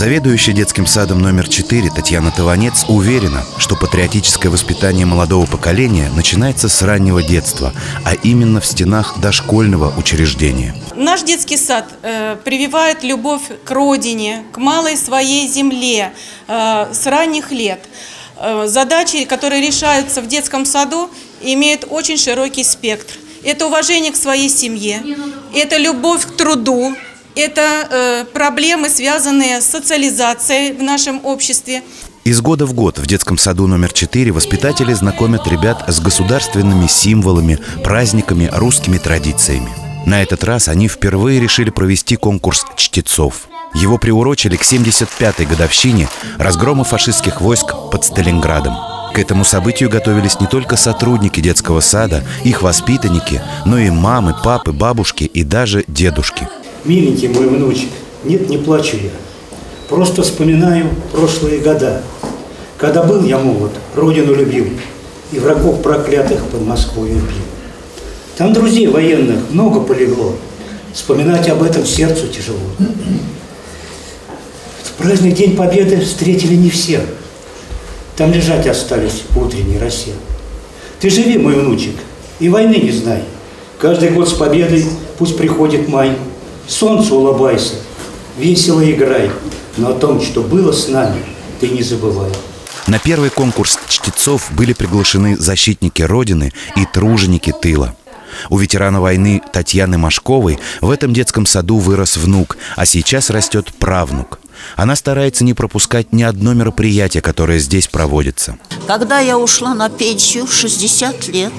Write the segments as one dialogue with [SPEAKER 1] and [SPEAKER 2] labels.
[SPEAKER 1] Заведующая детским садом номер 4 Татьяна Таванец уверена, что патриотическое воспитание молодого поколения начинается с раннего детства, а именно в стенах дошкольного учреждения.
[SPEAKER 2] Наш детский сад э, прививает любовь к родине, к малой своей земле э, с ранних лет. Э, задачи, которые решаются в детском саду, имеют очень широкий спектр. Это уважение к своей семье, это любовь к труду, это э, проблемы, связанные с социализацией в нашем обществе.
[SPEAKER 1] Из года в год в детском саду номер 4 воспитатели знакомят ребят с государственными символами, праздниками, русскими традициями. На этот раз они впервые решили провести конкурс чтецов. Его приурочили к 75-й годовщине разгрома фашистских войск под Сталинградом. К этому событию готовились не только сотрудники детского сада, их воспитанники, но и мамы, папы, бабушки и даже дедушки.
[SPEAKER 3] Миленький мой внучек, нет, не плачу я. Просто вспоминаю прошлые года. Когда был я молод, родину любил, и врагов проклятых под Москвой убил. Там друзей военных много полегло, вспоминать об этом сердцу тяжело. В праздник День Победы встретили не все – там лежать остались в утренней. Ты живи, мой внучек, и войны не знай. Каждый год с победой пусть приходит май. Солнцу улыбайся, весело играй, но о том, что было с нами, ты не забывай.
[SPEAKER 1] На первый конкурс чтецов были приглашены защитники Родины и труженики тыла. У ветерана войны Татьяны Машковой в этом детском саду вырос внук, а сейчас растет правнук. Она старается не пропускать ни одно мероприятие, которое здесь проводится.
[SPEAKER 4] Когда я ушла на пенсию в 60 лет,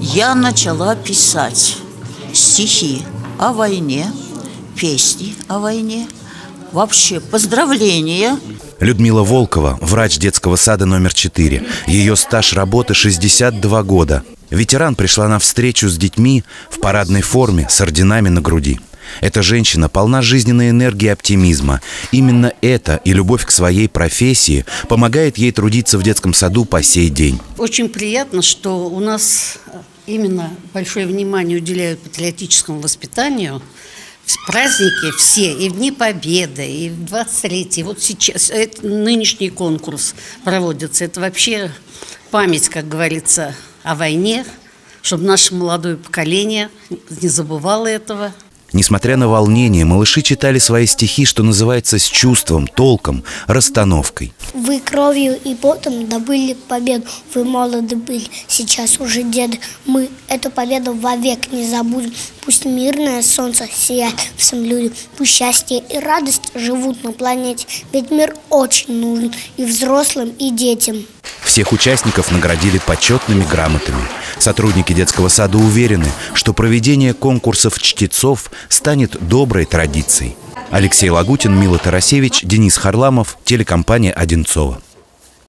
[SPEAKER 4] я начала писать стихи о войне, песни о войне, вообще поздравления.
[SPEAKER 1] Людмила Волкова, врач детского сада номер 4. Ее стаж работы 62 года. Ветеран пришла на встречу с детьми в парадной форме с орденами на груди. Эта женщина полна жизненной энергии и оптимизма. Именно это и любовь к своей профессии помогает ей трудиться в детском саду по сей день.
[SPEAKER 5] Очень приятно, что у нас именно большое внимание уделяют патриотическому воспитанию. Праздники все, и в Дни Победы, и в 23-й. Вот сейчас это, нынешний конкурс проводится. Это вообще память, как говорится, о войне, чтобы наше молодое поколение не забывало этого.
[SPEAKER 1] Несмотря на волнение, малыши читали свои стихи, что называется, с чувством, толком, расстановкой.
[SPEAKER 6] Вы кровью и потом добыли победу. Вы молоды были, сейчас уже деды. Мы эту победу вовек не забудем. Пусть мирное солнце сияет всем людям. Пусть счастье и радость живут на планете. Ведь мир очень нужен и взрослым, и детям.
[SPEAKER 1] Всех участников наградили почетными грамотами. Сотрудники детского сада уверены, что проведение конкурсов чтецов станет доброй традицией. Алексей Лагутин, Мила Тарасевич, Денис Харламов, телекомпания «Одинцова».